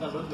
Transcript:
Las dos.